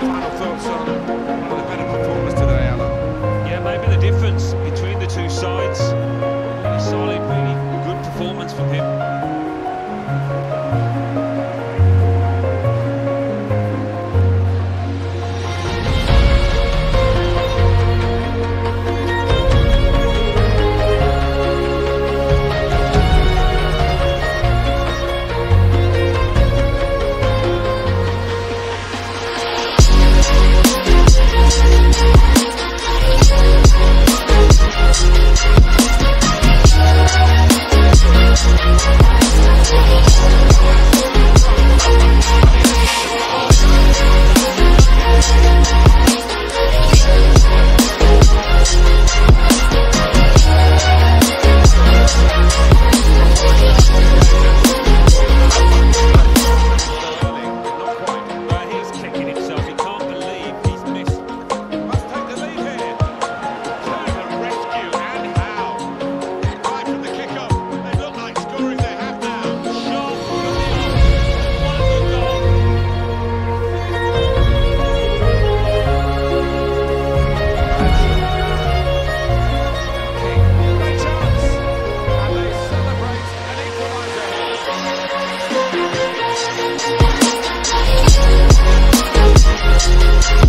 Final thoughts on what a better performance today, Alan? Yeah, maybe the difference between the two sides. Really solid, really good performance from him.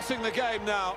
Spotting the game now.